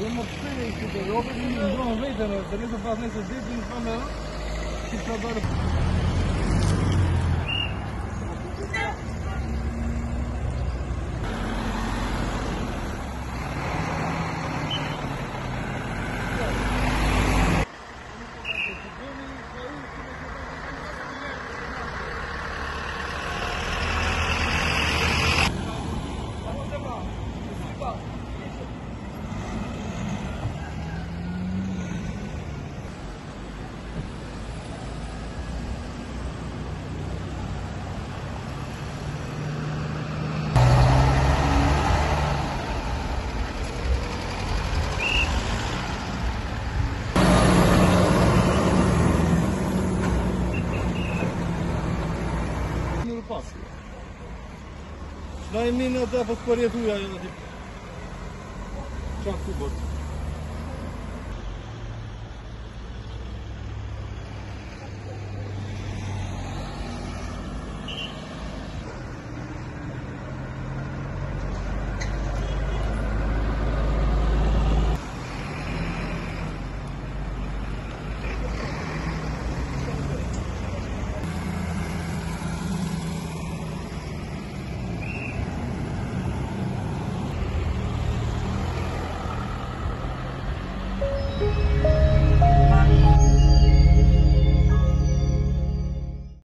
Jo më pësire i këtë robe, një në ndonë vetën, dhe nëse pas nëse ditë, në famë e, Në e minë atë e për të përjetuja jo në t'i. Qa këtu bërë?